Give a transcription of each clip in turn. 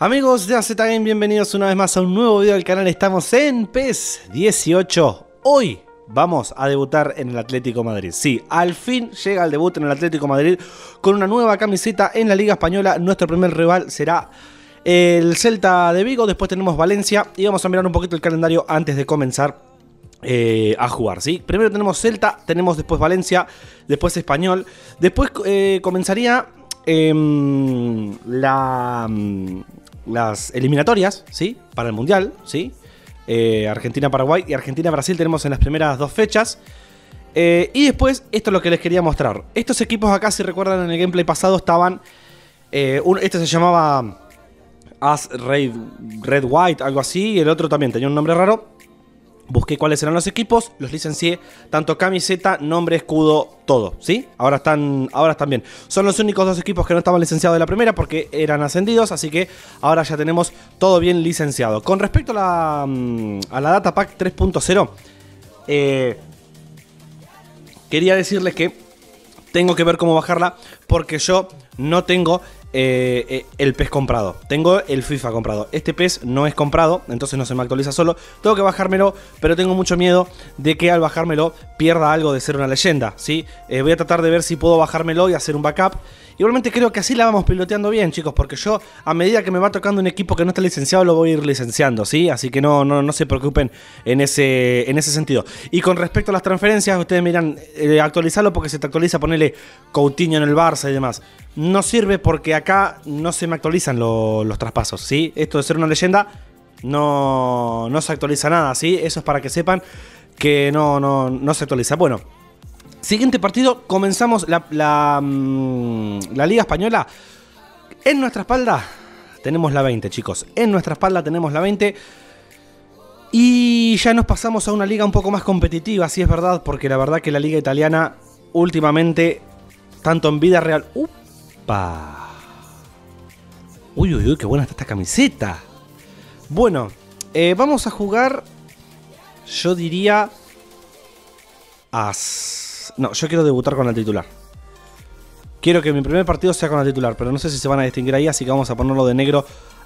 Amigos de AZ bienvenidos una vez más a un nuevo video del canal. Estamos en PES 18. Hoy vamos a debutar en el Atlético Madrid. Sí, al fin llega el debut en el Atlético Madrid con una nueva camiseta en la Liga Española. Nuestro primer rival será el Celta de Vigo. Después tenemos Valencia y vamos a mirar un poquito el calendario antes de comenzar eh, a jugar, ¿sí? Primero tenemos Celta, tenemos después Valencia, después Español, después eh, comenzaría em, la, las eliminatorias, ¿sí? Para el Mundial, ¿sí? Eh, Argentina-Paraguay y Argentina-Brasil tenemos en las primeras dos fechas. Eh, y después, esto es lo que les quería mostrar. Estos equipos acá, si recuerdan en el gameplay pasado, estaban... Eh, este se llamaba As Red, Red White, algo así, y el otro también tenía un nombre raro. Busqué cuáles eran los equipos, los licencié, tanto camiseta, nombre, escudo, todo, ¿sí? Ahora están, ahora están bien. Son los únicos dos equipos que no estaban licenciados de la primera porque eran ascendidos, así que ahora ya tenemos todo bien licenciado. Con respecto a la, mm, a la Data Pack 3.0, eh, quería decirles que tengo que ver cómo bajarla porque yo no tengo eh, eh, el PES comprado. Tengo el FIFA comprado. Este PES no es comprado, entonces no se me actualiza solo. Tengo que bajármelo, pero tengo mucho miedo de que al bajármelo pierda algo de ser una leyenda. ¿sí? Eh, voy a tratar de ver si puedo bajármelo y hacer un backup. Igualmente creo que así la vamos piloteando bien, chicos, porque yo a medida que me va tocando un equipo que no está licenciado lo voy a ir licenciando, ¿sí? Así que no, no, no se preocupen en ese, en ese sentido. Y con respecto a las transferencias, ustedes miran, eh, actualizarlo porque se te actualiza, ponerle Coutinho en el Barça y demás. No sirve porque acá no se me actualizan los traspasos, ¿sí? Esto de ser una leyenda no, no se actualiza nada, ¿sí? Eso es para que sepan que no, no, no se actualiza. Bueno, Siguiente partido, comenzamos la, mm, la, Liga Española. En nuestra espalda tenemos la 20, chicos. En nuestra espalda tenemos la 20. Y ya nos pasamos a una liga un poco más competitiva, si es verdad, porque la verdad que la liga italiana últimamente, tanto en vida real... ¡Upa! Uy, uy, uy, qué buena está esta camiseta. Bueno, eh, vamos a jugar, yo diría... As no, yo quiero debutar con la titular. Quiero que mi primer partido sea con la titular, pero no sé si se van a distinguir ahí, así que vamos a ponerlo de negro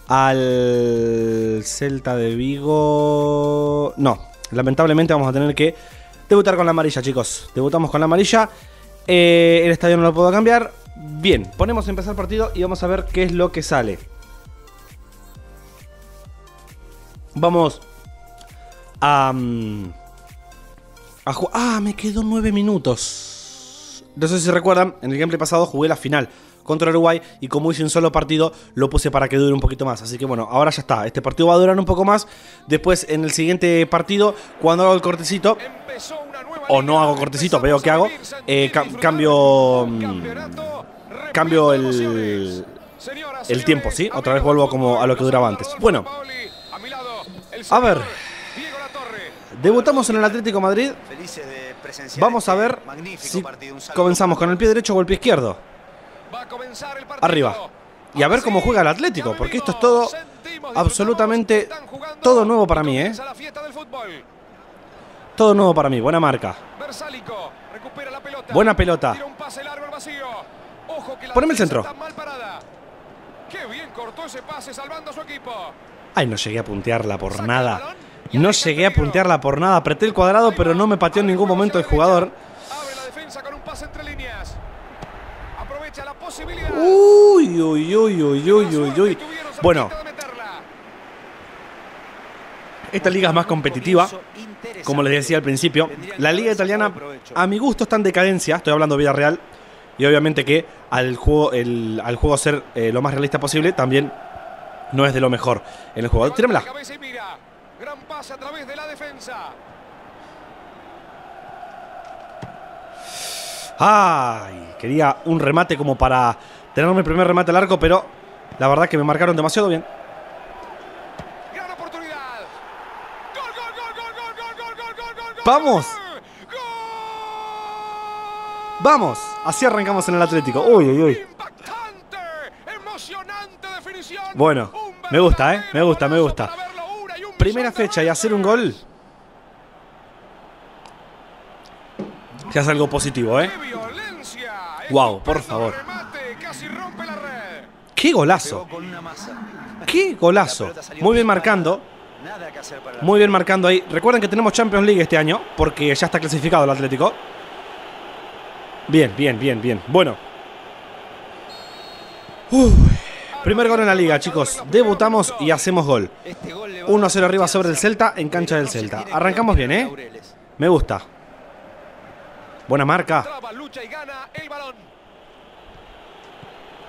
al Celta de Vigo. No, lamentablemente vamos a tener que debutar con la amarilla, chicos. Debutamos con la amarilla. Eh, el estadio no lo puedo cambiar. Bien, ponemos a empezar el partido y vamos a ver qué es lo que sale. Vamos a... Ah, me quedo 9 minutos. No sé si recuerdan, en el gameplay pasado jugué la final contra Uruguay y como hice un solo partido, lo puse para que dure un poquito más. Así que bueno, ahora ya está. Este partido va a durar un poco más. Después, en el siguiente partido, cuando hago el cortecito, o no hago cortecito, veo que hago, eh, cambio, mm, cambio el, el tiempo, ¿sí? Otra vez vuelvo como a lo que duraba antes. Bueno, a ver, Debutamos en el Atlético Madrid. Vamos a ver si comenzamos con el pie derecho o el pie izquierdo. Arriba. Y a ver cómo juega el Atlético, porque esto es todo absolutamente todo nuevo para mí, ¿eh? Todo nuevo para mí, buena marca. Buena pelota. Poneme el centro. Ay, no llegué a puntearla por nada. No llegué a puntearla por nada. Apreté el cuadrado, pero no me pateó en ningún momento el jugador. Uy, uy, uy, uy, uy, uy, uy. Bueno. Esta liga es más competitiva, como les decía al principio. La liga italiana, a mi gusto, está en decadencia. Estoy hablando de vida real. Y obviamente que al juego, al juego ser eh, lo más realista posible, también no es de lo mejor en el juego. Tíramela. A través de la defensa. Ay, quería un remate como para tener mi primer remate al arco, pero la verdad que me marcaron demasiado bien. Gran oportunidad. Gol, gol, gol, gol, gol, gol, gol, gol, Vamos. Vamos, así arrancamos en el Atlético. Uy, uy, uy. Bueno, me gusta, ¿eh? Me gusta, me gusta primera fecha y hacer un gol. Se hace algo positivo, ¿eh? Wow, por favor. ¡Qué golazo! ¡Qué golazo! Muy bien marcando. Muy bien marcando ahí. Recuerden que tenemos Champions League este año, porque ya está clasificado el Atlético. Bien, bien, bien, bien. Bueno. Primer gol en la liga, chicos. Debutamos y hacemos gol. 1-0 arriba sobre el Celta en cancha del Celta. Arrancamos bien, ¿eh? Me gusta. Buena marca.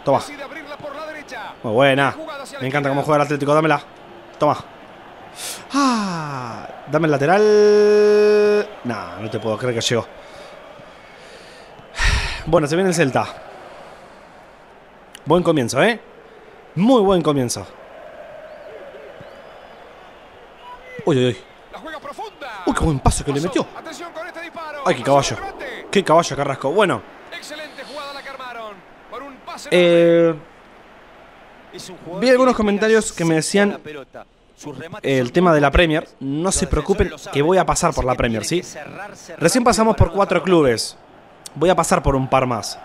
Toma. Muy buena. Me encanta cómo juega el Atlético. Dámela. Toma. Ah, dame el lateral. No, no te puedo creer que llegó. Bueno, se viene el Celta. Buen comienzo, ¿eh? Muy buen comienzo. Uy, uy, uy. Uy, qué buen paso que le metió. Ay, qué caballo. Qué caballo, Carrasco. Bueno. Eh, vi algunos comentarios que me decían el tema de la Premier. No se preocupen que voy a pasar por la Premier, ¿sí? Recién pasamos por cuatro clubes. Voy a pasar por un par más.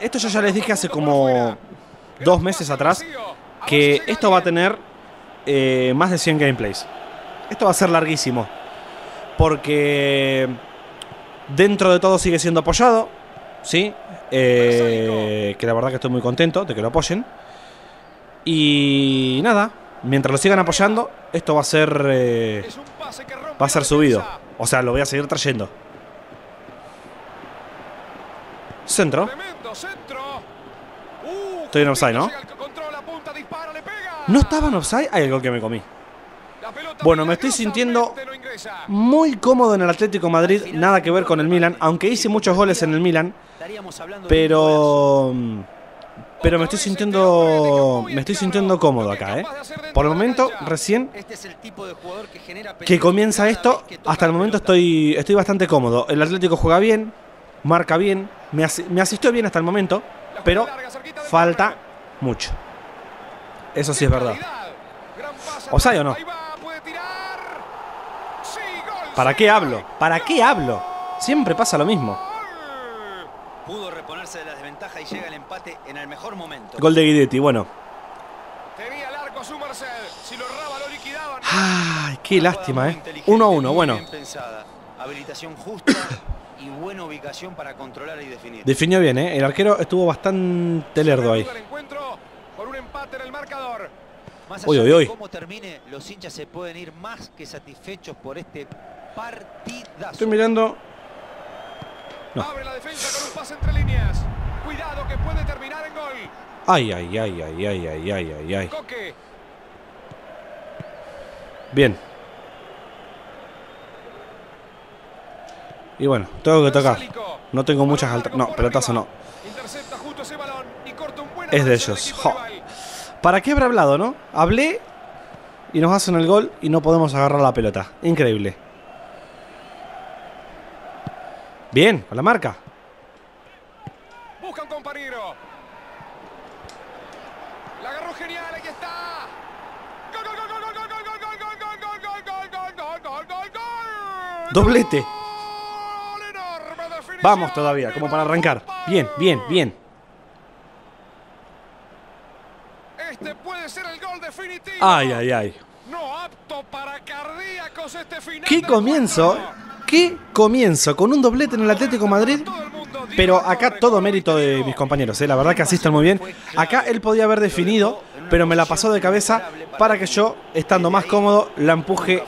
esto yo ya les dije hace como dos meses atrás que esto va a tener eh, más de 100 gameplays. Esto va a ser larguísimo. Porque dentro de todo sigue siendo apoyado. ¿Sí? Eh, que la verdad que estoy muy contento de que lo apoyen. Y nada, mientras lo sigan apoyando, esto va a ser eh, va a ser subido. O sea, lo voy a seguir trayendo. Centro. Estoy en offside, ¿no? ¿No estaba en offside? Hay algo que me comí. Bueno, me estoy sintiendo muy cómodo en el Atlético Madrid, nada que ver con el Milan, aunque hice muchos goles en el Milan, pero pero me estoy sintiendo me estoy sintiendo cómodo acá, ¿eh? Por el momento, recién que comienza esto, hasta el momento estoy estoy bastante cómodo. El Atlético juega bien, marca bien, me, asistió bien hasta el momento, pero falta mucho. Eso sí es verdad. ¿O sea o no? ¿Para qué hablo? ¿Para qué hablo? Siempre pasa lo mismo. Pudo reponerse de la desventaja y llega el empate en el mejor momento. Gol de Guidetti, bueno. Tenía el arco su Si lo erraba, lo liquidaban. Ay, qué lástima, ¿eh? 1 a 1, bueno. Habilitación justa y buena ubicación para controlar y definir. Definió bien, ¿eh? El arquero estuvo bastante lerdo ahí. Por un empate en el marcador. Más allá uy, uy, uy. De cómo termine, los hinchas se pueden ir más que satisfechos por este partidazo. Estoy mirando. No. Abre la defensa con un pase entre líneas. Cuidado que puede terminar en gol. Ay, ay, ay, ay, ay, ay, ay, ay, ay. Bien. Y bueno, tengo que tocar. No tengo muchas altas. No, pelotazo no. Es de ellos. ¿Para qué habrá hablado, no? Hablé y nos hacen el gol y no podemos agarrar la pelota. Increíble. Bien, con la marca. Busca un compañero. La agarró genial, aquí está. Doblete. Vamos todavía, como para arrancar. Bien, bien, bien. Este puede ser el gol definitivo. Ay, ay, ay. No apto para cardíacos este final. ¿Qué comienzo? Comienzo con un doblete en el Atlético Madrid. Pero acá todo mérito de mis compañeros, ¿eh? la verdad que asisten muy bien. Acá él podía haber definido, pero me la pasó de cabeza para que yo, estando más cómodo, la empuje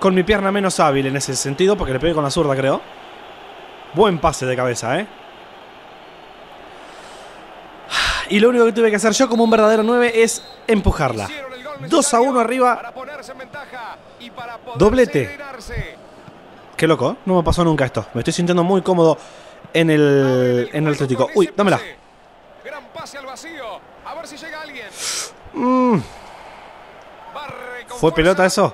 con mi pierna menos hábil en ese sentido, porque le pegué con la zurda, creo. Buen pase de cabeza, ¿eh? Y lo único que tuve que hacer yo como un verdadero 9 es empujarla. 2 a 1 arriba. Doblete. Qué loco, ¿eh? no me pasó nunca esto. Me estoy sintiendo muy cómodo en el, en el Atlético. Uy, dámela. Gran pase al vacío. A ver si llega alguien. Mm. ¿Fue pelota eso?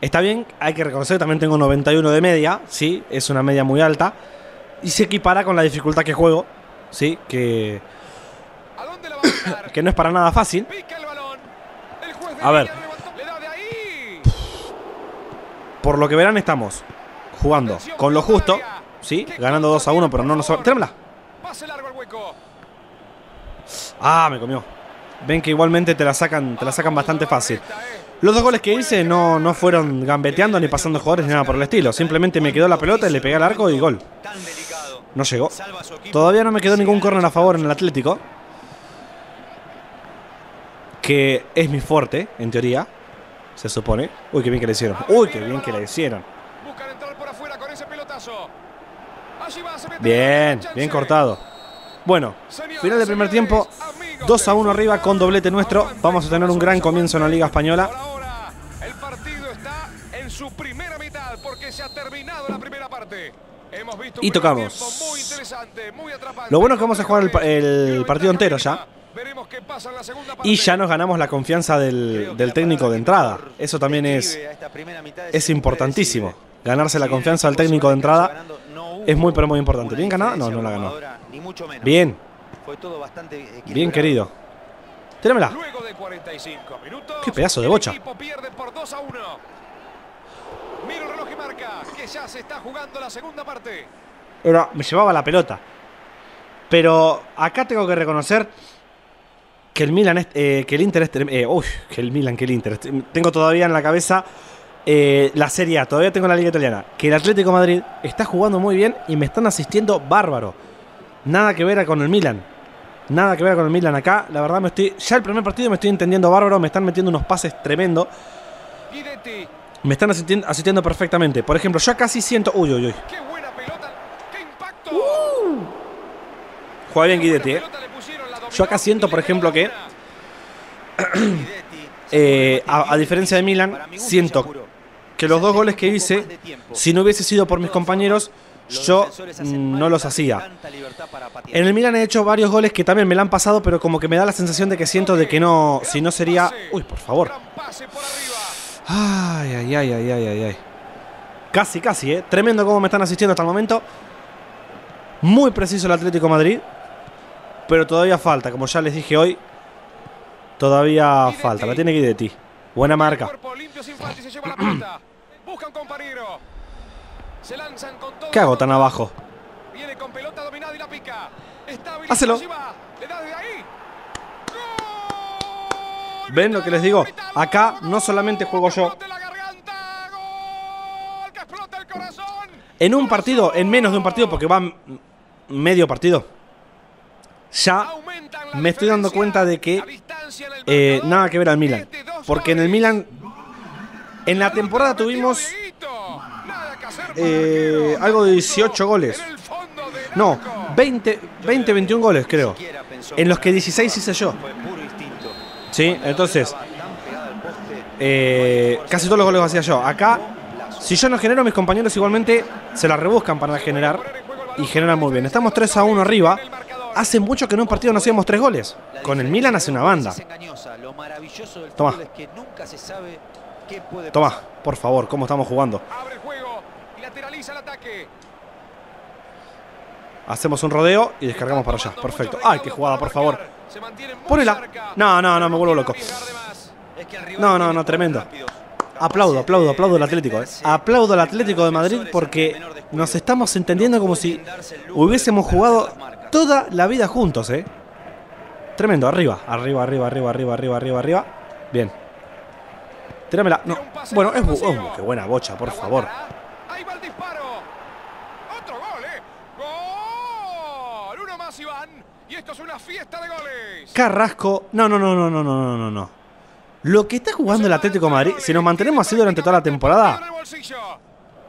Está bien, hay que reconocer que también tengo 91 de media, sí, es una media muy alta. Y se equipara con la dificultad que juego, sí, que... que no es para nada fácil. A ver, por lo que verán, estamos jugando con lo justo. Sí, ganando 2 a 1, pero no nos... ¡Trémela! Ah, me comió. ven que igualmente te la sacan, te la sacan bastante fácil. Los dos goles que hice no, no fueron gambeteando ni pasando jugadores ni nada por el estilo. Simplemente me quedó la pelota y le pegué al arco y gol. No llegó. Todavía no me quedó ningún córner a favor en el Atlético. Que es mi fuerte, en teoría. Se supone. Uy, qué bien que le hicieron. Uy, qué bien que le hicieron. Bien, bien cortado. Bueno, final del primer tiempo. 2 a 1 arriba con doblete nuestro. Vamos a tener un gran comienzo en la Liga Española. El partido está en su primera mitad porque se ha terminado la primera parte. Hemos visto y tocamos. Muy muy Lo bueno es que vamos a jugar el, el partido entero ya. Y ya nos ganamos la confianza del, del, técnico de entrada. Eso también es, es importantísimo. Ganarse la confianza del técnico de entrada es muy pero muy importante. ¿Bien ganada? No, no la ganó. Bien. Bien querido. Tíramela. Qué pedazo de bocha. Mira el reloj y marca que ya se está jugando la segunda parte. Me llevaba la pelota. Pero acá tengo que reconocer que el Milan eh, que el Inter es eh, uy, que el Milan, que el Inter. Tengo todavía en la cabeza eh, la Serie A, todavía tengo la Liga Italiana. Que el Atlético Madrid está jugando muy bien y me están asistiendo bárbaro. Nada que ver con el Milan. Nada que ver con el Milan acá. La verdad me estoy. Ya el primer partido me estoy entendiendo bárbaro. Me están metiendo unos pases tremendo. Me están asistiendo, perfectamente. Por ejemplo, yo sí siento. Uy, uy, uy. Qué buena pelota. Qué impacto. Uh. Juega bien Guidetti, eh. Yo acá siento, por ejemplo, que. Eh, a, diferencia de Milan, siento que los dos goles que hice, si no hubiese sido por mis compañeros, yo no los hacía. En el Milan he hecho varios goles que también me la han pasado, pero como que me da la sensación de que siento de que no, si no sería... Uy, por favor. Ay, ay, ay, ay, ay, ay. Casi, casi, ¿eh? Tremendo cómo me están asistiendo hasta el momento. Muy preciso el Atlético Madrid. Pero todavía falta, como ya les dije hoy. Todavía falta, la tiene Guidetti. Buena marca. ¿Qué hago tan abajo? Hácelo. ¿Ven lo que les digo? Acá no solamente juego yo. En un partido, en menos de un partido, porque va medio partido, ya me estoy dando cuenta de que eh, nada que ver al Milan. Porque en el Milan, en la temporada tuvimos eh, algo de 18 goles. No, 20, 20, 21 goles creo. En los que 16 hice yo. Sí, entonces, eh, casi todos los goles hacía yo. Acá, si yo no genero, mis compañeros igualmente se la rebuscan para generar y generan muy bien. Estamos 3 a 1 arriba. Hace mucho que en un partido no hacíamos tres goles. Con el Milan hace una banda. Toma. Toma, por favor, ¿cómo estamos jugando? Hacemos un rodeo y descargamos para allá. Perfecto. ¡Ay, qué jugada, por favor! Ponela. No, no, no, me vuelvo loco. No, no, no, tremendo. Aplaudo, aplaudo, aplaudo al Atlético. Eh. Aplaudo al Atlético de Madrid porque nos estamos entendiendo como si hubiésemos jugado toda la vida juntos, ¿eh? Tremendo, arriba, arriba, arriba, arriba, arriba, arriba, arriba, arriba. Bien. Tíramela. No. Bueno, es oh, qué buena bocha, por favor. Ahí va el disparo. Otro gol, ¿eh? Gol. Uno más, Iván. Y esto es una fiesta de goles. Carrasco. No, no, no, no, no, no, no, no. Lo que está jugando el Atlético Madrid, si nos mantenemos así durante toda la temporada,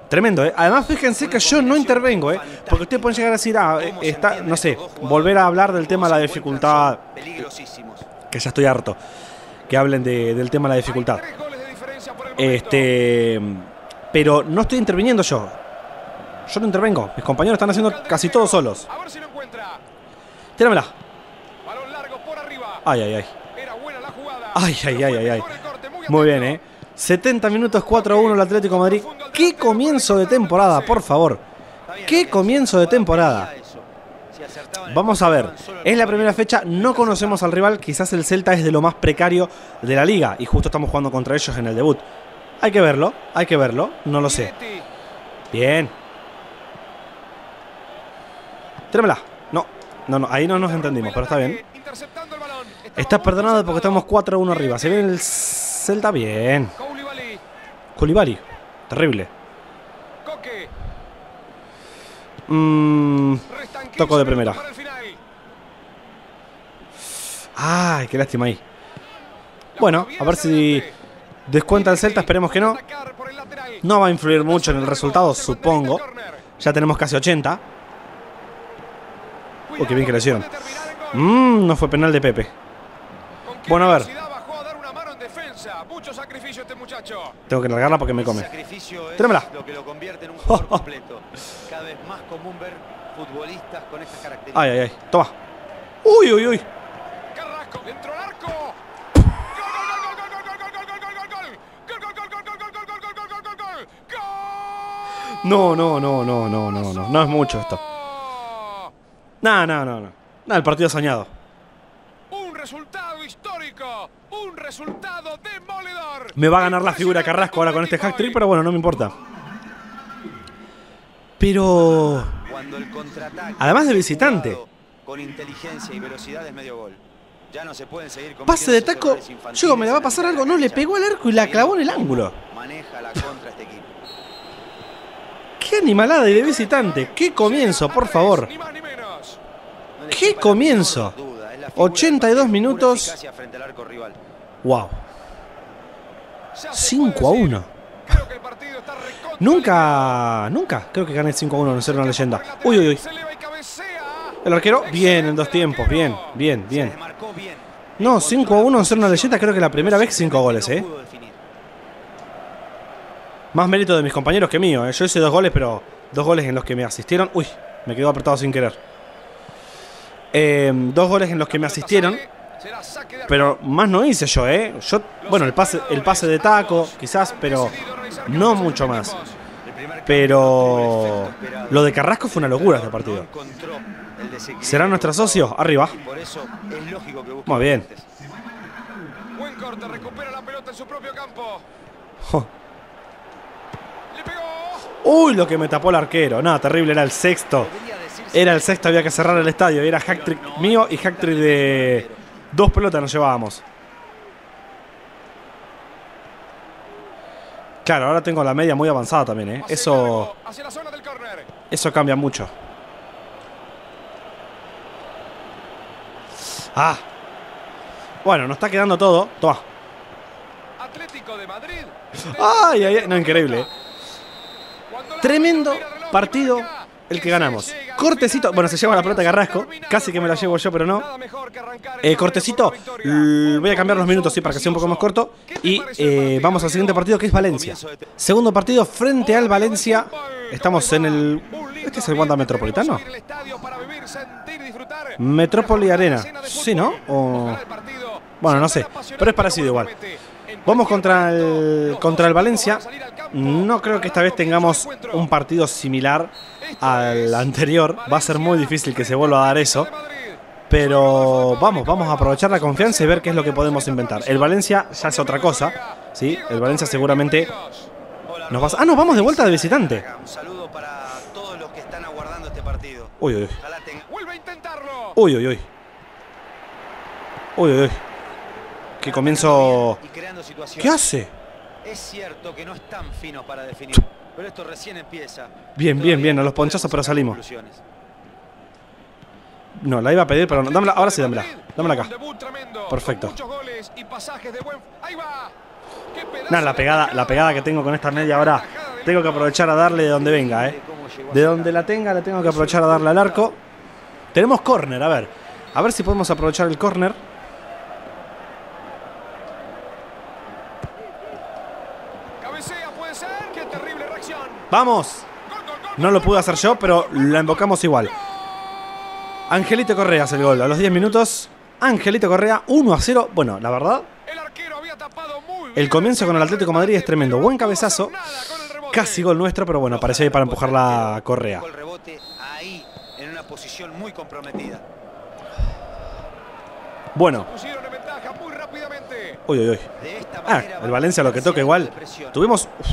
Tremendo, ¿eh? Además, fíjense que yo no intervengo, ¿eh? Porque ustedes pueden llegar a decir, ah, eh, está, no sé, volver a hablar del tema de la dificultad. Que ya estoy harto. Que hablen del tema de la dificultad. Este. Pero no estoy interviniendo yo. Yo no intervengo. Mis compañeros están haciendo casi todos solos. Tíramela. Ay, ay, ay. Ay, ay, ay, ay, ay. Muy bien, ¿eh? 70 minutos 4-1 el Atlético Madrid. ¡Qué comienzo de temporada, por favor! ¡Qué comienzo de temporada! Vamos a ver, es la primera fecha, no conocemos al rival, quizás el Celta es de lo más precario de la liga y justo estamos jugando contra ellos en el debut. Hay que verlo, hay que verlo, no lo sé. Bien. Trémela. No, no, no, ahí no nos entendimos, pero está bien. Está perdonado porque estamos 4-1 arriba. Se viene el Celta bien. Koulibaly. Terrible. Mm, restan 15 Toco de primera. Ay, qué lástima ahí. Bueno, a ver si descuenta el Celta. Esperemos que no. No va a influir mucho en el resultado, supongo. Ya tenemos casi 80. Uy, qué bien que le hicieron. Mmm, no fue penal de Pepe. ¿Con qué Bueno, a ver sacrificio este muchacho. Tengo que largarla porque me come. Trémela. Lo que lo convierte en un jugador completo. Cada vez más común ver futbolistas con estas características. Ay, ay, ay. Toma. Uy, uy, uy. Carrasco, dentro del arco. No, no, no, no, no, no, no. No es mucho esto. No, no, no, no. Nada, el partido soñado. Un resultado un resultado demoledor. Me va a ganar la figura Carrasco ahora con este hack trick, pero bueno, no me importa. Pero. Cuando el contraataque Además de visitante. jugado Con inteligencia y velocidad es medio gol. Ya no se pueden seguir Pase de taco. Llego, me la va a pasar algo. No, le pegó al arco y la clavó en el ángulo. Maneja la contra este equipo. Qué animalada y de visitante. Qué comienzo, por favor. ¡Qué comienzo! menor duda, es la figura 82 del partido, pura minutos. Wow. Ya se 5 a puede 1. decir. Creo que el partido está recontra Nunca, nunca. Creo que gané 5 a 1 en ser una leyenda. Uy, uy, uy. El arquero, bien en dos tiempos. Bien, bien, bien. No, Encontró 5 a 1 en ser una leyenda. Creo que la primera vez 5 no goles, eh. Más mérito de mis compañeros que mío. eh. Yo hice dos goles, pero dos goles en los que me asistieron. Uy, me quedó apretado sin querer. Eh, dos goles en los que me asistieron. Pero más no hice yo, ¿eh? Yo, bueno, el pase, el pase de taco, quizás, pero no mucho más. Pero lo de Carrasco fue una locura este partido. ¿Serán nuestros socios? Arriba. Muy bien. Oh. Uy, lo que me tapó el arquero. Nada, no, terrible, era el sexto. Era el sexto, había que cerrar el estadio. Era hack trick mío y hack trick de, Dos pelotas nos llevábamos. Claro, ahora tengo la media muy avanzada también, ¿eh? Eso, eso cambia mucho. Ah. Bueno, nos está quedando todo. Toma. Atlético de Madrid. Ay, ay, ay. No, increíble. ¿eh? Tremendo partido el que ganamos. Cortecito. Bueno, se lleva la pelota Carrasco. Casi que me la llevo yo, pero no. Eh, cortecito, voy a cambiar los minutos sí, para que sea un poco más corto. Y eh, vamos al siguiente partido que es Valencia. Segundo partido frente al Valencia. Estamos en el. ¿Este es el Wanda Metropolitano? Metrópoli Arena. Sí, ¿no? O- Bueno, no sé, pero es parecido igual. Vamos contra el, contra el Valencia. No creo que esta vez tengamos un partido similar al anterior. Va a ser muy difícil que se vuelva a dar eso. Pero vamos, vamos a aprovechar la confianza y ver qué es lo que podemos inventar. El Valencia ya es otra cosa. ¿sí? El Valencia seguramente nos va. Ah, no, vamos de vuelta de visitante. Uy, uy, intentarlo. uy, uy, uy. Uy, uy, uy. Que comienzo... ¿Qué hace? Es cierto que no están finos para definir, pero esto recién empieza. Bien, bien, Todavía bien, a los ponchazos, pero salimos. No, la iba a pedir, pero no. Dámela, ahora sí, dámela. Dámela acá. Perfecto. Nada, la pegada, la pegada que tengo con esta media ahora. Tengo que aprovechar a darle de donde venga, eh. De donde la tenga, la tengo que aprovechar a darle al arco. Tenemos córner, a ver. A ver si podemos aprovechar el córner. Vamos. No lo pude hacer yo, pero la invocamos igual. Angelito Correa hace el gol. A los 10 minutos, Angelito Correa 1 a 0. Bueno, la verdad, el comienzo con el Atlético Madrid es tremendo. Buen cabezazo. Casi gol nuestro, pero bueno, apareció ahí para empujar la Correa. Bueno. Uy, uy, uy. Ah, el Valencia lo que toca igual. Tuvimos... Uf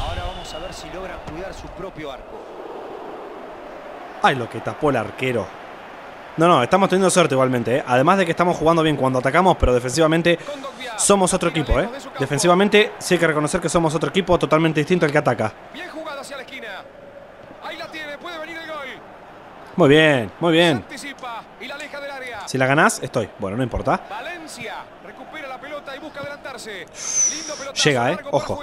propio arco. Ay, lo que tapó el arquero. No, no, estamos teniendo suerte igualmente, ¿eh? Además de que estamos jugando bien cuando atacamos, pero defensivamente somos otro equipo, ¿eh? Defensivamente sí hay que reconocer que somos otro equipo totalmente distinto al que ataca. Bien jugada hacia la esquina. Ahí la tiene, puede venir el gol. Muy bien, muy bien. anticipa y la aleja del área. Si la ganás, estoy. Bueno, no importa. Valencia recupera la pelota y busca adelantarse. Lindo pelotazo Llega, ¿eh? Ojo.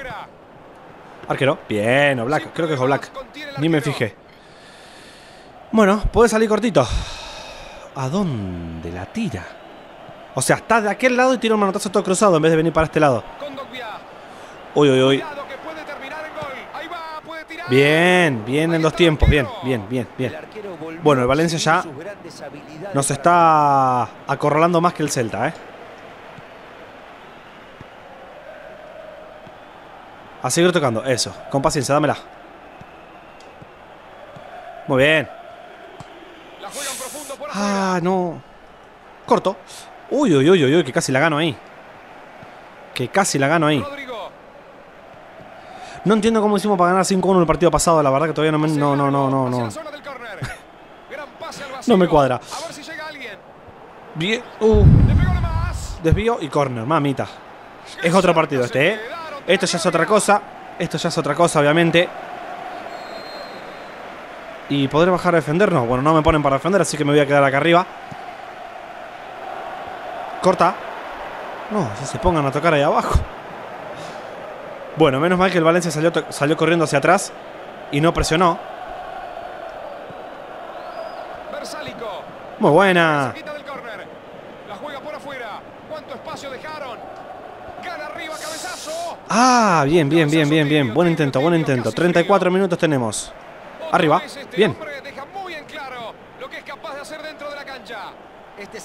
Arquero. Bien, Oblak. Creo que es Oblak. Ni me fijé. Bueno, puede salir cortito. ¿A dónde la tira? O sea, está de aquel lado y tira un manotazo todo cruzado en vez de venir para este lado. Uy, uy, uy. Bien, bien en dos tiempos. Bien, bien, bien, bien. Bueno, el Valencia ya Nos está acorralando más que el Celta, ¿eh? A seguir tocando, eso. Con paciencia, dámela. Muy bien. Ah, no. Corto. Uy, uy, uy, uy, uy, que casi la gano ahí. Que casi la gano ahí. No entiendo cómo hicimos para ganar 5-1 el partido pasado, la verdad que todavía no me... No, no, no, no, no. me cuadra. Bien. Uh, desvío y corner, mamita. Es otro partido este, ¿eh? Esto ya es otra cosa. Esto ya es otra cosa, obviamente. ¿Y podré bajar a defender? No, bueno, no me ponen para defender, así que me voy a quedar acá arriba. Corta. No, si se pongan a tocar ahí abajo. Bueno, menos mal que el Valencia salió, salió corriendo hacia atrás y no presionó. Muy buena. Se quita del córner. La juega por afuera. ¿Cuánto espacio dejaron? Gana arriba, cabezazo. Ah, bien, bien, bien, bien, bien. Buen intento, buen intento. 34 minutos tenemos. Arriba. este Bien. la. Este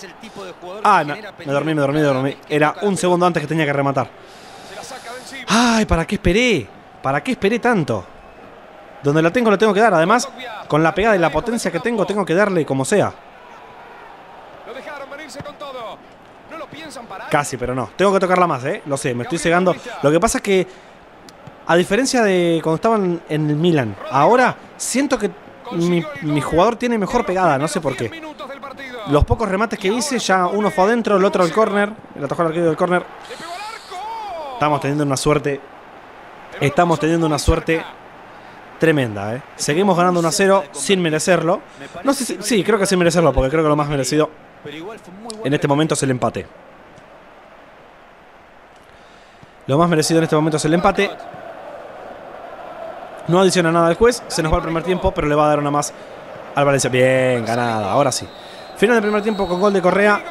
Ah, que me, dormí, me dormí, me dormí. Era la un segundo antes que tenía que rematar. La. Ay, ¿para qué esperé? ¿Para qué esperé tanto? Donde la tengo, lo tengo que dar. Además, con la pegada y la potencia que tengo, tengo que darle como sea. Lo dejaron venirse con todo. No lo piensan parar. Casi, pero no. Tengo que tocarla más, ¿eh? Lo sé, me estoy cegando. Lo que pasa es que, a diferencia de cuando estaban en el Milan, ahora siento que mi, mi jugador tiene en mejor pegada, no sé por qué. 10 minutos del partido. Los pocos remates que hice, ya uno fue adentro, el otro al córner. El atajó al arquero del córner. Estamos teniendo una suerte estamos teniendo una suerte tremenda, ¿eh? Seguimos ganando 1 a 0 sin merecerlo. No sé si, sí, creo que sin merecerlo, porque creo que lo más merecido en este momento es el empate. Lo más merecido en este momento es el empate. No adiciona nada al juez, se nos va el primer tiempo, pero le va a dar una más al Valencia. Bien, ganada, ahora sí. Final del primer tiempo con gol de Correa.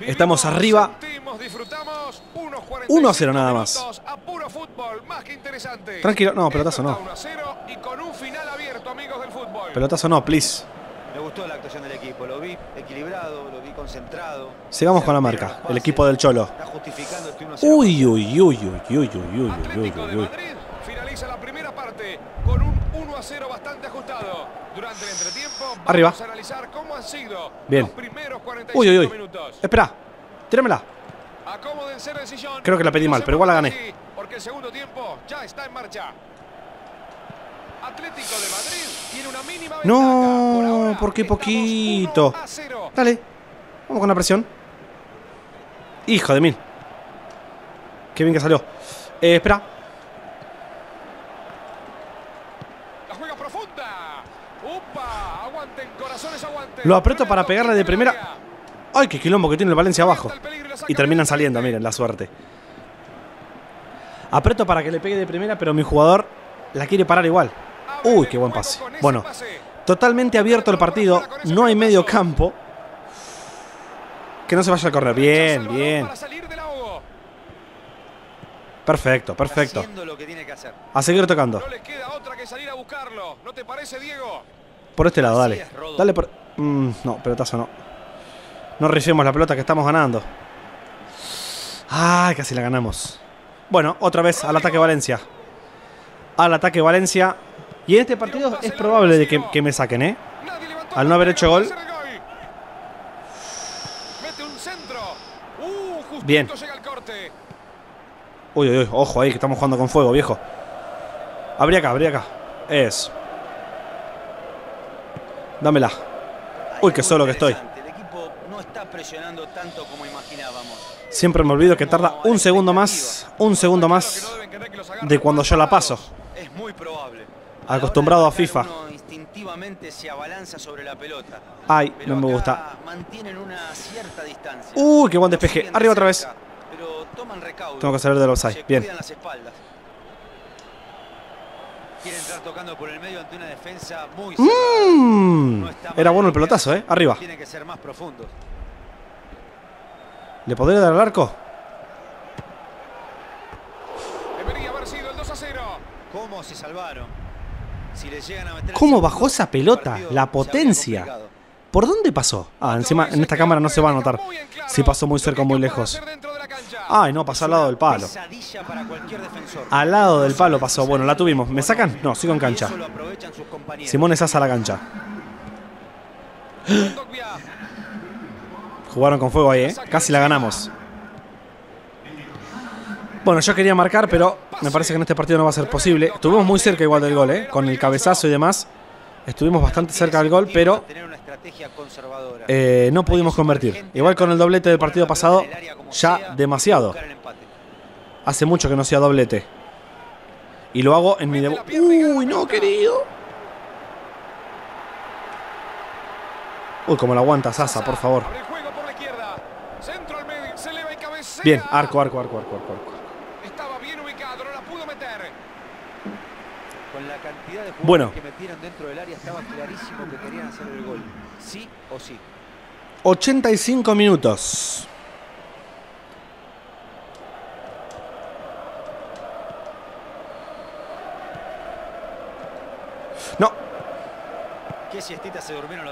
Estamos arriba. sentimos, disfrutamos. Unos 1 a 0 nada más. Tranquilo, no, pelotazo no. está 1 a 0 y con un final abierto, amigos del fútbol. Pelotazo no, please. Me gustó la actuación del equipo. Lo vi equilibrado, lo vi concentrado. Sigamos con la marca. El equipo del Cholo. Está justificando 1 a 0. Uy, uy, uy, uy, uy, uy, uy, uy, uy, finaliza la primera parte con un 1 a 0 bastante ajustado. Durante el entretiempo vamos Arriba. a analizar cómo han sido Bien. los primeros 45 Uy, uy, uy. minutos. Espera, tíramela. Acomódense en el sillón. Creo que la pedí mal, pero igual la gané. Porque el segundo tiempo ya está en marcha. Atlético de Madrid tiene una mínima ventaja. No, Por ahora ¿por qué estamos poquito? 1 a 0. Dale. Vamos con la presión. Hijo de mil. Qué bien que salió. Eh, espera. La juega profunda. Upa, aguanten, corazones aguanten. Lo aprieto para pegarle de primera. Ay, qué quilombo que tiene el Valencia abajo. Y terminan saliendo, miren, la suerte. Aprieto para que le pegue de primera, pero mi jugador la quiere parar igual. Uy, qué buen pase. Bueno, totalmente abierto el partido. No hay medio campo. Que no se vaya al correr. Bien, bien. Perfecto, perfecto. A seguir tocando. Por este lado, dale. Dale por. Mm, no, pelotazo no. No rifemos la pelota que estamos ganando. Ay, casi la ganamos. Bueno, otra vez al ataque Valencia. Al ataque Valencia. Y en este partido es probable de que, que me saquen, ¿eh? Al no haber hecho gol. hacer el gol. Mete un centro. Uh, justito Bien. Uy, uy, uy, ojo ahí que estamos jugando con fuego, viejo. Abrí acá, abrí acá. Es. Dámela. Uy, qué solo que estoy. interesante. El equipo no está presionando tanto como imaginábamos. Siempre me olvido que tarda un segundo más, un segundo más de cuando yo la paso. Es muy probable. Acostumbrado a FIFA. Instintivamente se abalanza sobre la pelota. Ay, Pero no me gusta. Mantienen una cierta distancia. Uy, qué buen despeje. de Arriba otra vez. Pero toman recaudo. Tengo que salir del offside. Bien. las espaldas. Quiere entrar tocando por el medio ante una defensa muy. Mm, No Era bueno el pelotazo. ¿eh? Arriba. Tienen que ser más profundos. ¿Le podría dar al arco? Debería haber sido el 2 a 0. ¿Cómo se salvaron? ¿Cómo bajó esa el pelota? La potencia. ¿Por dónde pasó? Ah, encima en esta cámara no se va a notar. Si pasó muy cerca o muy lejos. Ay, no, pasó al lado del palo. Al lado del palo pasó. Bueno, la tuvimos. ¿Me sacan? No, sigo en cancha. Simón es a la cancha. Jugaron con fuego ahí, ¿eh? Casi la ganamos. Bueno, yo quería marcar, pero me parece que en este partido no va a ser posible. Estuvimos muy cerca igual del gol, ¿eh? Con el cabezazo y demás. Estuvimos bastante cerca del gol, pero eh, no pudimos convertir. Igual con el doblete del partido pasado, ya demasiado. Hace mucho que no hacía doblete. Y lo hago en mi debut. Uy, no, querido. Uy, como la aguanta Sasa, por favor. Bien, arco, arco, arco, arco, arco. arco. Estaba bien ubicado. No la pudo meter. Con la cantidad de jugadores Bueno. que metieron dentro del área estaba clarísimo que querían hacer el gol. Sí o sí. 85 minutos. No, ¿Qué siestita se durmieron los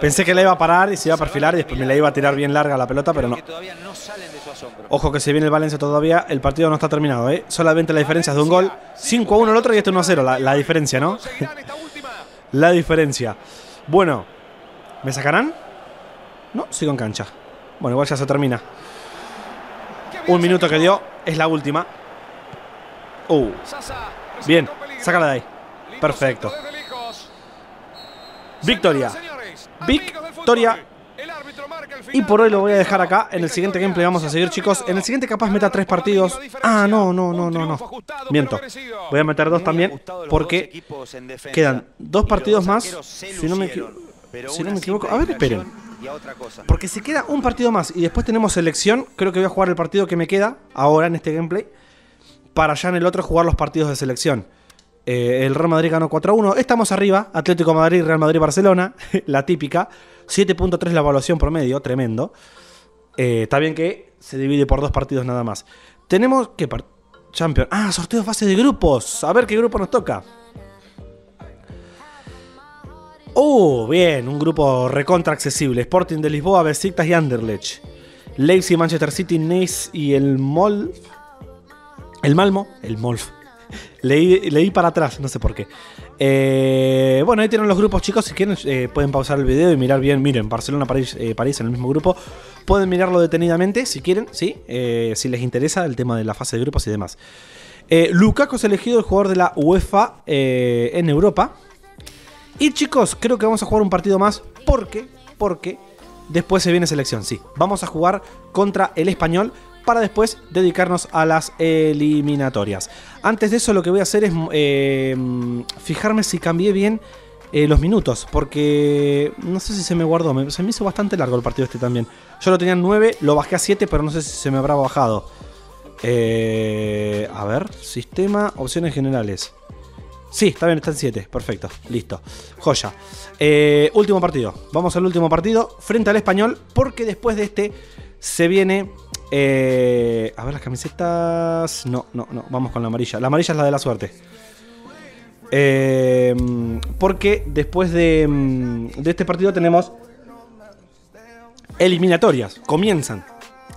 pensé que la iba a parar y se iba a perfilar y después me la iba a tirar bien larga la pelota, pero no. Ojo que se viene el Valencia todavía, el partido no está terminado, ¿eh? Solamente la diferencia es de un gol. 5 a 1 el otro y este 1 a 0, la, la diferencia, ¿no? La diferencia. Bueno, ¿me sacarán? No, sigo en cancha. Bueno, igual ya se termina. Un minuto que dio, es la última. Uh, bien, sácala de ahí. Perfecto. Victoria. Victoria. Y por hoy lo voy a dejar acá. En el siguiente gameplay vamos a se seguir, chicos. En el siguiente capaz meta tres partidos. Ah, no, no, no, no, no. Miento. Voy a meter dos también porque quedan dos partidos dos más. Si no me, lucieron, equi- pero si no una me equivoco. A ver, esperen. Porque si queda un partido más y después tenemos selección, creo que voy a jugar el partido que me queda ahora en este gameplay. Para ya en el otro jugar los partidos de selección. Eh, el Real Madrid ganó 4 a 1. Estamos arriba. Atlético de Madrid, Real Madrid, Barcelona. la típica. 7.3 la evaluación promedio. Tremendo. Eh, está bien que se divide por dos partidos nada más. Tenemos. ¿Qué par- Champion. Ah, sorteo fase de grupos. A ver qué grupo nos toca. Uh, bien, un grupo recontra accesible. Sporting de Lisboa, Besiktas y Anderlecht. Leipzig, Manchester City, Nice y el Mol. El Malmo. El Molf. Leí, para atrás, no sé por qué. Eh, bueno, ahí tienen los grupos, chicos. Si quieren, eh, pueden pausar el video y mirar bien. Miren, Barcelona, París, eh, París en el mismo grupo. Pueden mirarlo detenidamente si quieren, si les interesa el tema de la fase de grupos y demás. Lukaku es elegido el jugador de la UEFA en Europa. Y chicos, creo que vamos a jugar un partido más porque, porque después se viene selección, sí. Vamos a jugar contra el español para después dedicarnos a las eliminatorias. Antes de eso lo que voy a hacer es eh, fijarme si cambié bien eh, los minutos, porque no sé si se me guardó, me- se me hizo bastante largo el partido este también. Yo lo tenía en 9, lo bajé a 7, pero no sé si se me habrá bajado. Eh, a ver, sistema, opciones generales. Sí, está bien, está en 7. Perfecto, listo. Joya. Eh, último partido. Vamos al último partido frente al español. Porque después de este se viene. Eh, a ver las camisetas. No, no, no. Vamos con la amarilla. La amarilla es la de la suerte. Eh, porque después de, mm, de este partido tenemos eliminatorias. Comienzan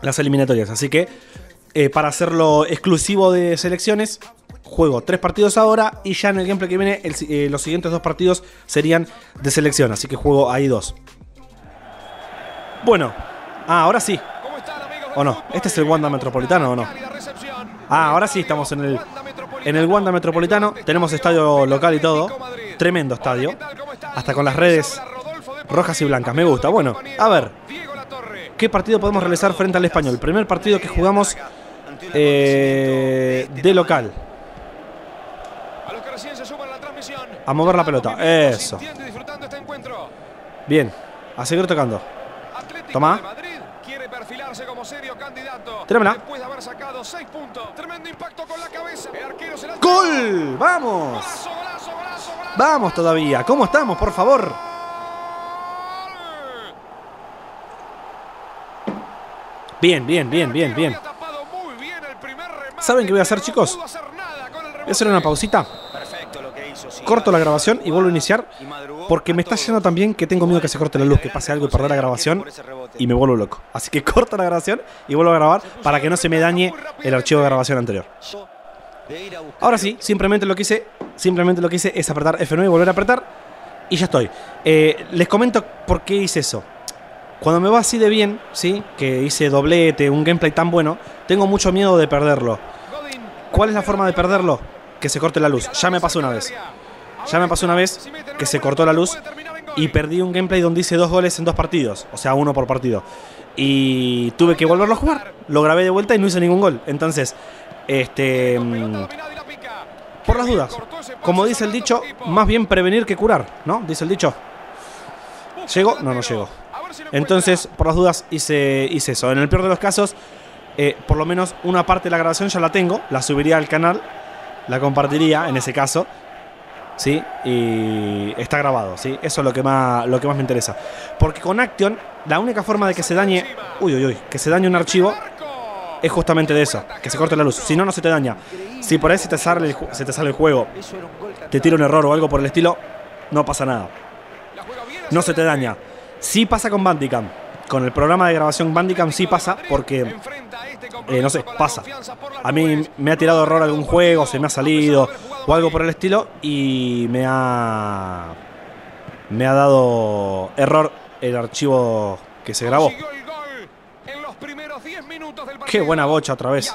las eliminatorias. Así que eh, para hacerlo exclusivo de selecciones, juego tres partidos ahora y ya en el gameplay que viene los siguientes dos partidos serían de selección. Así que juego ahí dos. Bueno, ah, ahora sí. ¿Cómo están, amigos del ¿O no? ¿Este es el Wanda Metropolitano o no? Ah, ahora sí estamos en el, en el Wanda Metropolitano. Tenemos estadio local y todo. Tremendo estadio. Hasta con las redes. Rojas y blancas, me gusta. Bueno, a ver, ¿qué partido podemos realizar frente al español? Primer partido que jugamos eh, de local. A mover la pelota, eso. Bien, a seguir tocando. Toma. Serio candidato. Tíramela. Después de haber sacado 6 puntos. Tremendo impacto con la cabeza. El arquero se la ¡Gol! ¡Vamos! Golazo, golazo, golazo. Vamos todavía. ¿Cómo estamos, por favor? Bien, bien, bien, bien, bien. ¿Saben qué voy a hacer, chicos? Voy a hacer una pausita. Perfecto lo que hizo. sí. Corto la grabación y vuelvo a iniciar. Porque me está yendo tan bien que tengo miedo que se corte la luz, que pase algo y perder la grabación y me vuelvo loco. Así que corto la grabación y vuelvo a grabar para que no se me dañe el archivo de grabación anterior. Ahora sí, simplemente lo que hice, simplemente lo que hice es apretar F9 y volver a apretar y ya estoy. Eh, les comento por qué hice eso. Cuando me va así de bien, ¿sí? Que hice doblete, un gameplay tan bueno, tengo mucho miedo de perderlo. ¿Cuál es la forma de perderlo? Que se corte la luz. Ya me pasó una vez. Ya me pasó una vez que se cortó la luz y perdí un gameplay donde hice dos goles en dos partidos. O sea, uno por partido. Y tuve que volverlo a jugar. Lo grabé de vuelta y no hice ningún gol. Entonces, este... mm, por las dudas. Como dice el dicho, más bien prevenir que curar, ¿no? Dice el dicho. ¿Llegó? No, no llegó. Entonces, por las dudas, hice, hice eso. En el peor de los casos, eh, por lo menos una parte de la grabación ya la tengo. La subiría al canal. La compartiría en ese caso. ¿Sí? Y está grabado, ¿sí? Eso es lo que más, lo que más me interesa. Porque con Action, la única forma de que se dañe. Uy, uy, uy. Que se dañe un archivo es justamente de eso. Que se corte la luz. Si no, no se te daña. Si por ahí se te sale el, se te sale el juego, te tira un error o algo por el estilo, no pasa nada. No se te daña. Sí pasa con Bandicam. Con el programa de grabación Bandicam sí pasa porque, eh, no sé, pasa. A mí me ha tirado error algún juego, se me ha salido o algo por el estilo y me ha me ha dado error el archivo que se grabó. Qué buena bocha otra vez.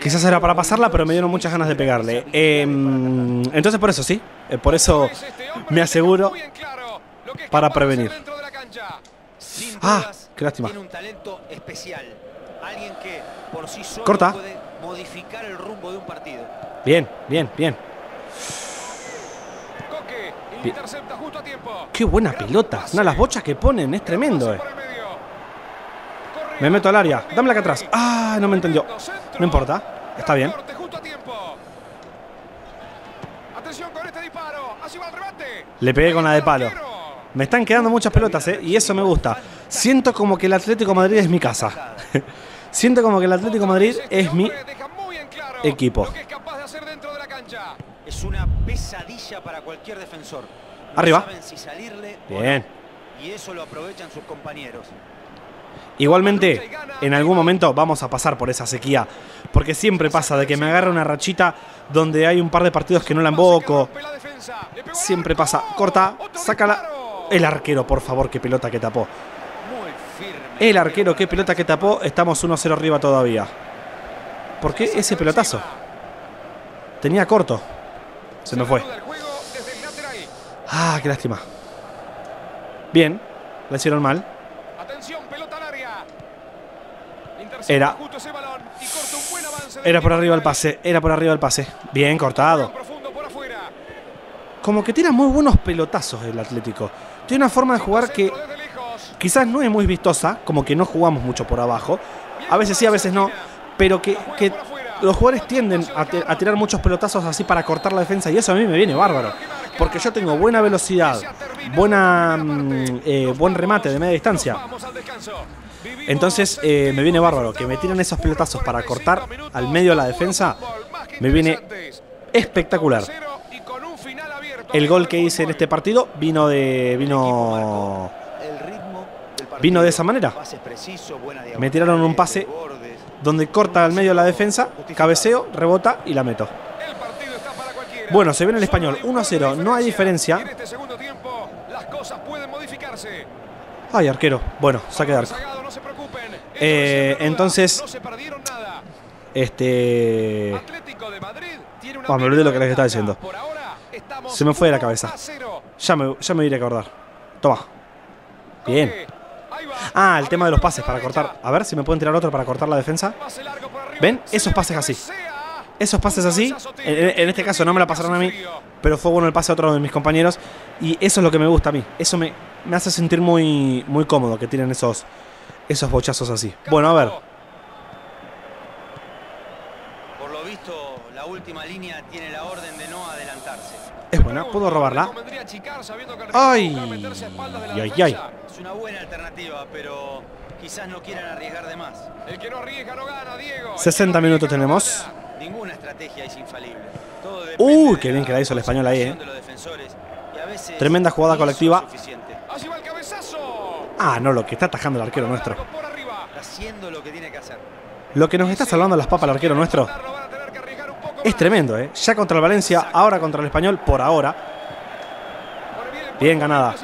Quizás era para pasarla, pero me dieron muchas ganas de pegarle. Eh, entonces por eso sí, eh, por eso me aseguro para prevenir. Ah, qué lástima. Tiene un talento especial. Alguien que por sí solo Corta. puede modificar el rumbo de un partido. Bien, bien, bien. Coque Bien. intercepta justo a tiempo. Qué buena Gran pelota. No, las bochas que ponen, es tremendo. Eh. Me meto al área. Dámela acá atrás. Ah, no me entendió. No importa. Está bien. Este disparo. Así va el remate. Le pegué con la de palo. Me están quedando muchas pelotas, ¿eh? Y eso me gusta. Siento como que el Atlético de Madrid es mi casa. Siento como que el Atlético de Madrid Este es mi equipo. Es una pesadilla para cualquier defensor. Arriba. saben si salirle o Bien. no. Y eso lo aprovechan sus compañeros. Igualmente, en algún momento vamos a pasar por esa sequía. Porque siempre pasa de que me agarra una rachita donde hay un par de partidos que no la emboco. Siempre pasa. Corta, sácala. El arquero, por favor, qué pelota que tapó. El arquero, qué pelota que tapó. Estamos 1-0 arriba todavía. ¿Por qué ese pelotazo? Tenía corto. Se me fue. Ah, qué lástima. Bien, la hicieron mal. Atención, pelota al área. Intercepta Era- justo ese balón y corta un buen avance del Era por arriba el pase, era por arriba el pase. Bien cortado. Como que tira muy buenos pelotazos el Atlético. Tiene una forma de jugar que quizás no es muy vistosa, como que no jugamos mucho por abajo. A veces sí, a veces no. Pero que, que los jugadores tienden a tirar muchos pelotazos así para cortar la defensa y eso a mí me viene bárbaro. Porque yo tengo buena velocidad, buena, mm, eh, buen remate de media distancia. Entonces eh, me viene bárbaro que me tiren esos pelotazos para cortar al medio de la defensa. Me viene espectacular. El gol que hice en este partido vino de vino vino de esa manera. Me tiraron un pase donde corta al medio de la defensa, cabeceo, rebota y la meto. Bueno, se viene el español, hay un 1-0, gol de no hay En diferencia. este. Ay, arquero. Bueno, saque de arco. Rezagado, no se preocupen. Esto Eh, entonces-. Este Madrid Ah, me olvidé lo que les estaba diciendo. Se me fue de la cabeza. Ya me, ya me iré a acordar. Toma. Bien. Ah, el tema de los pases para cortar. A ver si me pueden tirar otro para cortar la defensa. ¿Ven? Esos pases así. Esos pases así, en, en este caso no me la pasaron a mí, pero fue bueno el pase a otro de mis compañeros. Y eso es lo que me gusta a mí. Eso me, me hace sentir muy, muy cómodo que tienen esos, esos bochazos así. Bueno, a ver. Por lo visto, la última línea tiene la orden de no adelantarse. Es buena, ¿puedo robarla? Ay, ay, ay. Es una buena alternativa, pero quizás no quieran arriesgar de más. El que no arriesga no gana, Diego. El 60 que no minutos tenemos. Ninguna estrategia es infalible. Uy, qué bien que la hizo el español ahí, eh. Tremenda jugada colectiva. es suficiente. Allí va el cabezazo. Ah, no, lo que está atajando el arquero nuestro. Lo que tiene que hacer. Lo que nos está salvando las papas el arquero nuestro es tremendo, ¿eh? Ya contra el Valencia, ahora contra el español, por ahora. Bien, ganada.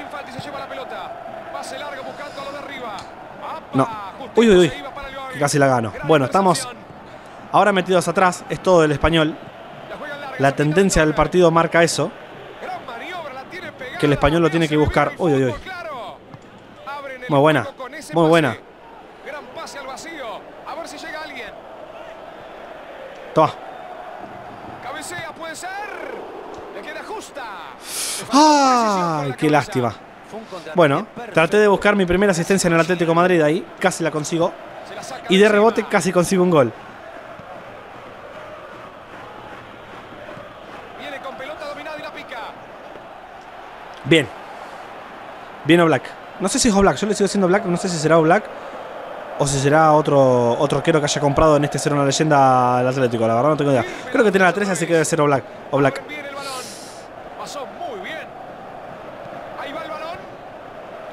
No. Uy, uy, uy. casi la gano. Bueno, estamos ahora metidos atrás. Es todo del español. La tendencia del el partido marca eso. Que el español lo tiene que buscar. Uy, bien uy, Muy buena, muy pase. buena. Gran pase al vacío. A ver si llega alguien. Toma. Cabecea, puede ser. Le queda justa. Le faltó precisión con ¡Ay, qué cabeza. lástima! Bueno, traté de buscar mi primera asistencia en el Atlético de Madrid ahí. Casi la consigo. Y de encima. rebote casi consigo un gol. Viene con pelota dominada y la pica. Bien. Bien Black. No sé si es Black. Yo le sigo diciendo Black. No sé si será Black. O si será otro, otro arquero que haya comprado en este ser una leyenda al Atlético. La verdad no tengo idea. Creo que tiene la 13, así que debe ser Black. O Black.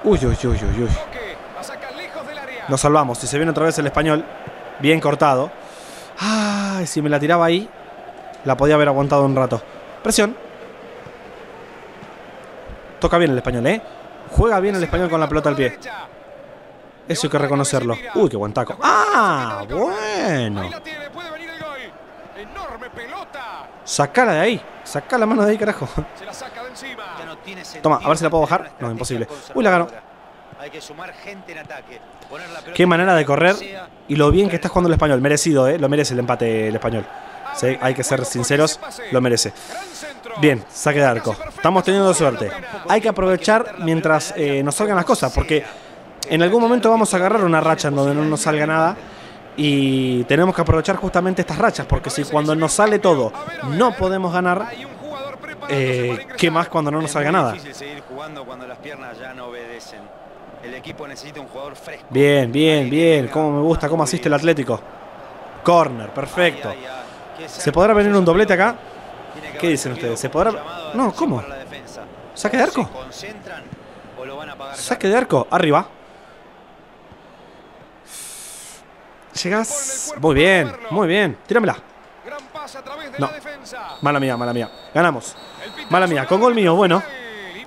Uy, uy, uy, uy, uy. Nos salvamos. Si se viene otra vez el español. Bien cortado. Ay, si me la tiraba ahí. La podía haber aguantado un rato. Presión. Toca bien el español, ¿eh? Juega bien el español con la pelota al pie. Eso hay que reconocerlo. Uy, qué buen taco. Ah, bueno. Sacala de ahí. Saca la mano de ahí, carajo. Toma, a ver si la puedo bajar. No, imposible. Uy, la ganó. Qué manera de correr. Y lo bien que está jugando el español. Merecido, ¿eh? Lo merece el empate el español. Sí, hay que ser sinceros. Lo merece. Bien, saque de arco. Estamos teniendo suerte. Hay que aprovechar mientras eh, nos salgan las cosas, porque en algún momento vamos a agarrar una racha en donde no nos salga nada. Y tenemos que aprovechar justamente estas rachas, porque si cuando nos sale todo no podemos ganar, eh. ¿qué más cuando no nos salga nada? Bien, bien, bien. Cómo me gusta, cómo asiste el. Atlético. Corner, perfecto. ¿Se podrá venir un doblete acá? ¿Qué dicen ustedes? ¿Se podrá- No, ¿cómo? ¿Saque de arco? Saque de arco, arriba. Llegas. Muy bien, muy bien. Tíramela. No. Mala mía, mala mía. Ganamos. Mala mía, con gol mío, bueno.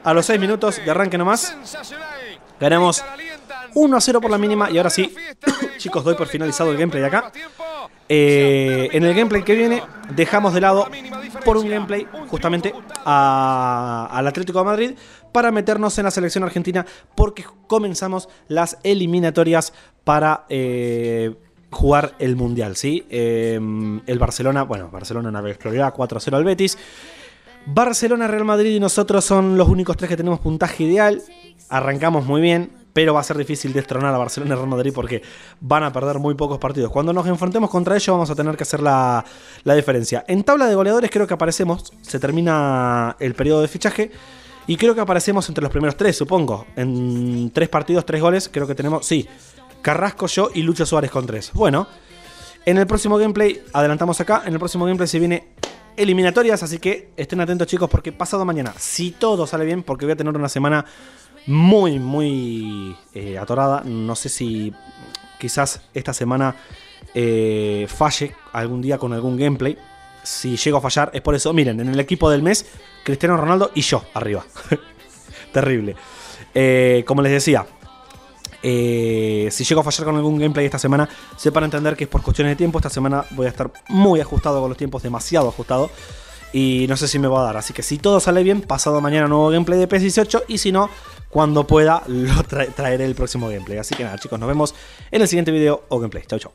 A los seis minutos de arranque nomás. Ganamos Gritan, alientan. 1 a 0 por la mínima. Y ahora sí, chicos, doy por finalizado el gameplay de acá. Eh, en el gameplay que viene, dejamos de lado por un gameplay justamente al Atlético de Madrid para meternos en la selección argentina porque comenzamos las eliminatorias para eh, jugar el Mundial, ¿sí? Eh, el Barcelona, bueno, Barcelona Nave Exploradora 4-0 al Betis. Barcelona, Real Madrid y nosotros son los únicos tres que tenemos puntaje ideal. Arrancamos muy bien, pero va a ser difícil destronar a Barcelona y Real Madrid porque van a perder muy pocos partidos. Cuando nos enfrentemos contra ellos vamos a tener que hacer la, la diferencia. En tabla de goleadores creo que aparecemos, se termina el periodo de fichaje y creo que aparecemos entre los primeros tres, supongo. En tres partidos, tres goles, creo que tenemos, sí, Carrasco, yo y Lucho Suárez con tres. Bueno, en el próximo gameplay, adelantamos acá, en el próximo gameplay se viene eliminatorias, así que estén atentos chicos porque pasado mañana, si todo sale bien, porque voy a tener una semana muy, muy eh, atorada, no sé si quizás esta semana eh, falle algún día con algún gameplay. Si llego a fallar es por eso. Miren, en el equipo del mes, Cristiano Ronaldo y yo arriba. Terrible. Eh, como les decía, si llego a fallar con algún gameplay esta semana, sepan entender que es por cuestiones de tiempo. Esta semana voy a estar muy ajustado con los tiempos, demasiado ajustado. Y no sé si me va a dar. Así que si todo sale bien, pasado mañana nuevo gameplay de PS18. Y si no, cuando pueda, lo traeré el próximo gameplay. Así que nada, chicos, nos vemos en el siguiente video o gameplay. Chau, chau.